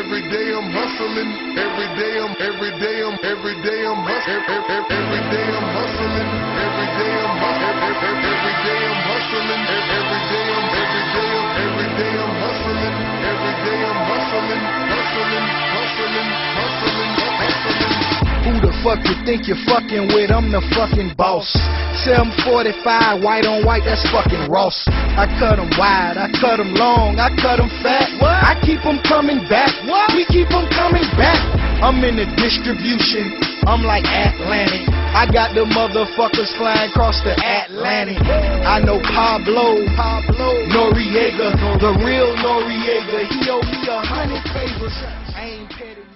Every day I'm hustling, every day I'm every day I'm every day I'm hustling, every day Who the fuck you think you're fucking with? I'm the fucking boss. 745, white on white, that's fucking Ross. I cut 'em wide, I cut 'em long, I cut 'em fat. What? I keep 'em coming back. What? We keep 'em coming back. I'm in the distribution, I'm like Atlantic. I got the motherfuckers flying across the Atlantic. I know Pablo, Pablo, Noriega, the real Noriega, he owe me a hundred favors. I ain't petty.